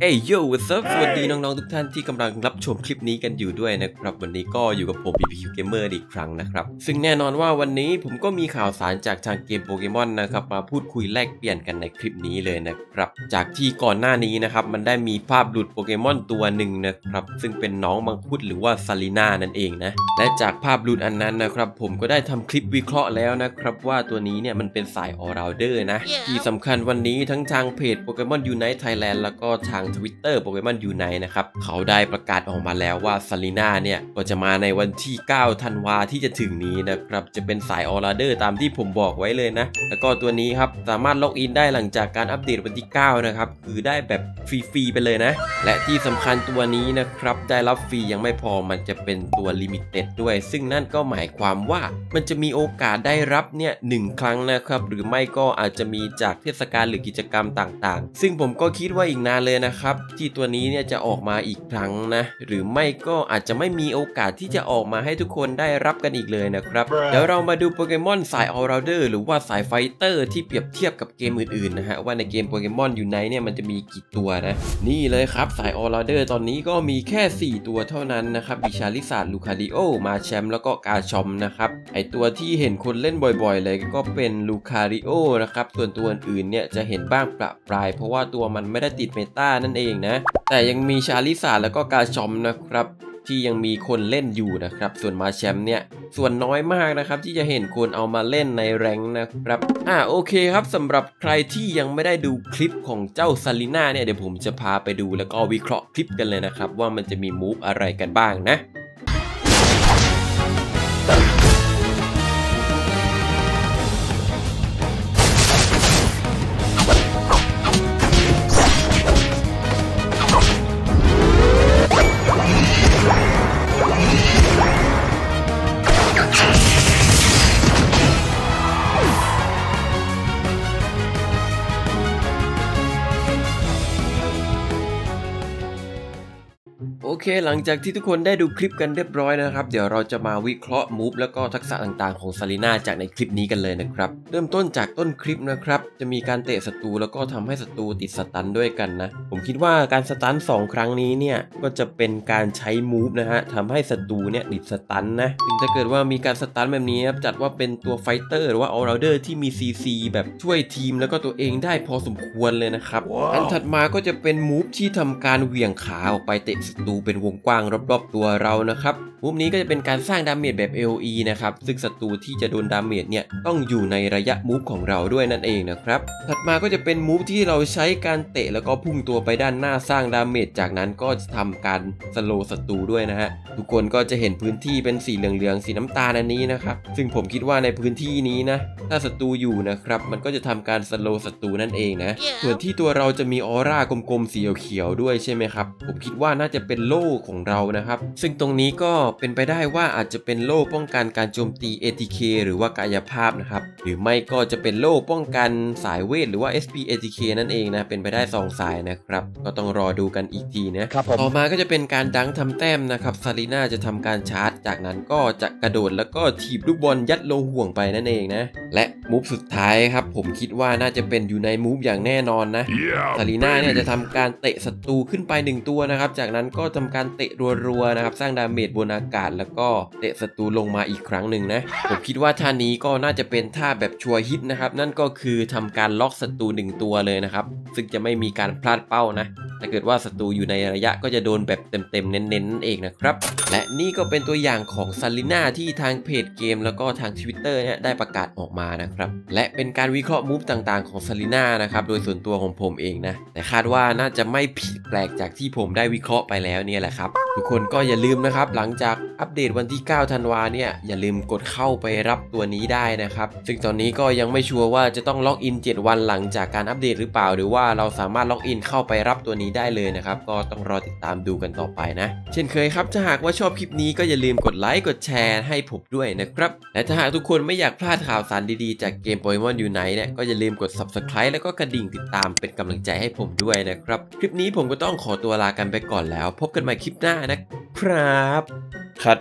เอ้ยโย่ what's up สวัสดีน้องๆทุกท่านที่กำลังรับชมคลิปนี้กันอยู่ด้วยนะครับ วันนี้ก็อยู่กับผม BBQ Gamer อีกครั้งนะครับ ซึ่งแน่นอนว่าวันนี้ผมก็มีข่าวสารจากทางเกมโปเกมอนนะครับ มาพูดคุยแลกเปลี่ยนกันในคลิปนี้เลยนะครับ จากที่ก่อนหน้านี้นะครับ มันได้มีภาพหลุดโปเกมอนตัวหนึ่งนะครับ ซึ่งเป็นน้องมังคุดหรือว่าซาลิน่านั่นเองนะ และจากภาพหลุดอันนั้นนะครับ ผมก็ได้ทำคลิปวิเคราะห์แล้วนะครับว่าตัวนี้เนี่ยมันเป็นสายออราเดอร์นะ ที่สำคัญวันนี้ทั้งทางเพจ Pokémon UNITE Thailand แล้วก็ทาง Twitter Pokémon UNITE นะครับ เขาได้ประกาศออกมาแล้วว่า Tsareena เนี่ย ก็จะมาในวันที่ 9 ธันวาที่จะถึงนี้นะครับ จะเป็นสาย All-Rounder ตามที่ผมบอกไว้เลยนะ แล้วก็ตัวนี้ครับ สามารถ login ได้หลังจากการอัปเดตวันที่ 9 นะครับ คือได้แบบฟรีๆไปเลยนะ และที่สำคัญตัวนี้นะครับ ได้รับฟรียังไม่พอมันจะเป็นตัว limited ด้วย ซึ่งนั่นก็หมายความว่ามันจะมีโอกาสได้รับเนี่ยหนึ่งครั้งนะครับ หรือไม่ก็อาจจะมีจากเทศกาลหรือกิจกรรมต่างๆ ซึ่งผมก็คิดว่าอีกนานเลยนะครับ ที่ตัวนี้เนี่ยจะออกมาอีกครั้งนะ หรือไม่ก็อาจจะไม่มีโอกาสที่จะออกมาให้ทุกคนได้รับกันอีกเลยนะครับ เดี๋ยวเรามาดูโปเกมอนสาย All-Rounder หรือว่าสาย fighter ที่เปรียบเทียบกับเกมอื่นๆนะฮะว่าในเกม Pokémon UNITE เนี่ยมันจะมีกี่ตัวนะ นี่เลยครับสาย All-Rounder ตอนนี้ก็มีแค่ 4 ตัวเท่านั้นนะครับมี Charizard Lucario Machamp แล้วก็ Garchomp นะครับไอตัวที่เห็นคนเล่นบ่อยๆ เลยก็เป็น Lucario นะครับส่วนตัวอื่นๆเนี่ยจะเห็นบ้างประปราย เพราะว่าตัวมันไม่ได้ติด meta นั่นเองนะ แต่ยังมี Charizard แล้วก็ Garchomp นะครับที่ยังมีคนเล่นอยู่นะครับ ส่วน Machamp เนี่ย ส่วนน้อยมากนะครับ ที่จะเห็นคนเอามาเล่นใน rank นะครับ อ่าโอเคครับสำหรับใครที่ยังไม่ได้ดูคลิปของเจ้า Tsareena เนี่ย เดี๋ยวผมจะพาไปดูแล้วก็วิเคราะห์คลิปกันเลยนะครับ ว่ามันจะมี move อะไรกันบ้างนะ Mm-hmm. โอเคหลังจากที่ทุกคนได้ดูคลิปกันเรียบร้อยนะครับ เดี๋ยวเราจะมาวิเคราะห์ move แล้วก็ทักษะต่างๆของ Tsareena จากในคลิปนี้กันเลยนะครับ เริ่มต้นจากต้นคลิปนะครับ จะมีการเตะศัตรูแล้วก็ทำให้ศัตรูติด stun ด้วยกันนะ ผมคิดว่าการ stun 2 ครั้งนี้เนี่ยก็จะเป็นการใช้ move นะฮะทำให้ศัตรูเนี่ยติด stun นะถึงถ้าเกิดว่ามีการ stun แบบนี้ครับจัดว่าเป็นตัว fighter หรือว่า All-Rounder ที่มี CC แบบช่วยทีมแล้วก็ตัวเองได้พอสมควรเลยนะครับอันถัดมาก็จะเป็น move ที่ทำการเหวี่ยงขาออกไปเตะศัตรูเป็นวงกว้างรอบๆตัวเรานะครับ move นี้ก็จะเป็นการสร้าง damage แบบ AOE นะครับซึ่งศัตรูที่จะโดน damage เนี่ยต้องอยู่ในระยะ move ของเราด้วยนั่นเองนะครับถัดมาก็จะเป็น move ที่เราใช้การเตะแล้วก็พุ่งตัวไปด้านหน้าสร้าง damage จากนั้นก็จะทำการ slow ศัตรูด้วยนะฮะทุกคนก็จะเห็นพื้นที่เป็นสีเหลืองๆสีน้ำตาลอันนี้นะครับซึ่งผมคิดว่าในพื้นที่นี้นะถ้าศัตรูอยู่นะครับมันก็จะทำการสโลศัตรูนั่นเองนะส่วนที่ตัวเราจะมีออร่ากลมๆสีเขียวๆด้วยใช่ไหมครับผมคิดว่าน่าจะเป็นโล่ของเรานะครับ ซึ่งตรงนี้ก็เป็นไปได้ว่าอาจจะเป็นโล่ป้องกันการโจมตี ATK หรือว่ากายภาพนะครับ หรือไม่ก็จะเป็นโล่ป้องกันสายเวทหรือว่า SP ATK นั่นเองนะ เป็นไปได้สองสายนะครับ ก็ต้องรอดูกันอีกทีนะครับผมต่อมาก็จะเป็นการดังทำแต้มนะครับซาลีน่าจะทำการชาร์จ จากนั้นก็จะกระโดดแล้วก็ถีบลูกบอลยัดลงห่วงไปนั่นเองนะ และ move สุดท้ายครับ ผมคิดว่าน่าจะเป็น Unite move อย่างแน่นอนนะ Tsareena เนี่ยจะทำการเตะศัตรูขึ้นไป 1 ตัวนะครับ จากนั้นก็ทำการเตะรัวๆนะครับ สร้าง damage บนอากาศ แล้วก็เตะศัตรูลงมาอีกครั้งหนึ่งนะ ผมคิดว่าท่านี้ก็น่าจะเป็นท่าแบบ sure hit นะครับ นั่นก็คือทำการล็อกศัตรู1ตัวเลยนะครับ ซึ่งจะไม่มีการพลาดเป้านะถ้าเกิดว่าศัตรูอยู่ในระยะก็จะโดนแบบเต็มๆ เน้นๆนั่นเองนะครับ และนี่ก็เป็นตัวอย่างของ Tsareena ที่ทางเพจเกม แล้วก็ทาง Twitter เนี่ยได้ประกาศออกมานะครับ และเป็นการวิเคราะห์ move ต่างๆของ Tsareena นะครับ โดยส่วนตัวของผมเองนะ แต่คาดว่าน่าจะไม่ผิดแปลกจากที่ผมได้วิเคราะห์ไปแล้วเนี่ยแหละครับ ทุกคนก็อย่าลืมนะครับ หลังจากอัปเดตวันที่ 9 ธันวาเนี่ยอย่าลืมกดเข้าไปรับตัวนี้ได้นะครับ ซึ่งตอนนี้ก็ยังไม่ชัวร์ว่าจะต้อง login 7 วันหลังจากการอัปเดตหรือเปล่า หรือว่าเราสามารถ login เข้าไปรับตัวนี้ได้เลยนะครับ ก็ต้องรอติดตามดูกันต่อไปนะ เช่นเคยครับถ้าหากว่าชอบคลิปนี้ก็อย่าลืมกดไลค์กดแชร์ให้ผมด้วยนะครับและถ้าหากทุกคนไม่อยากพลาดข่าวสารดีๆจากเกม Pokémon UNITE เนี่ยก็อย่าลืมกด subscribe แล้วก็กระดิ่งติดตามเป็นกำลังใจให้ผมด้วยนะครับ คลิปนี้ผมก็ต้องขอตัวลากันไปก่อนแล้วพบกันใหม่คลิปหน้านะครับ คัด